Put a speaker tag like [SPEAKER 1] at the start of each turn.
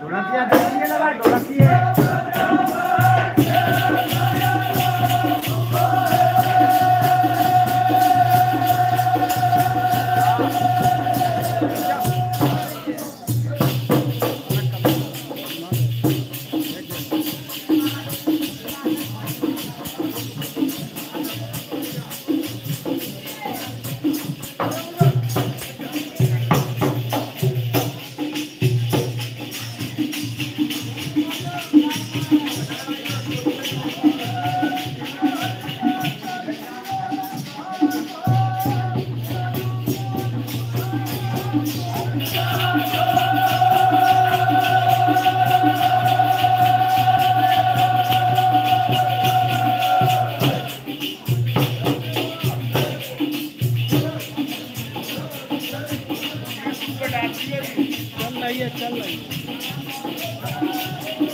[SPEAKER 1] ढोलकिया ढोलकिया लगा ढोलकिया चल रही है चल रही है।